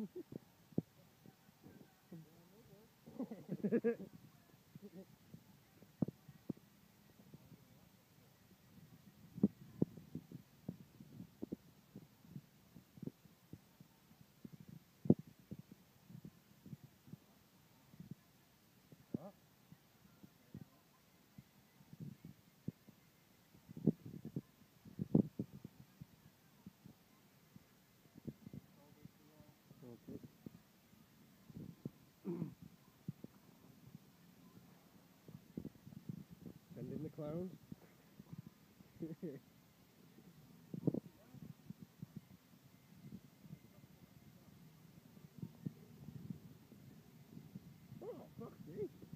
Okay. Send in the clowns. oh, fuck's sake.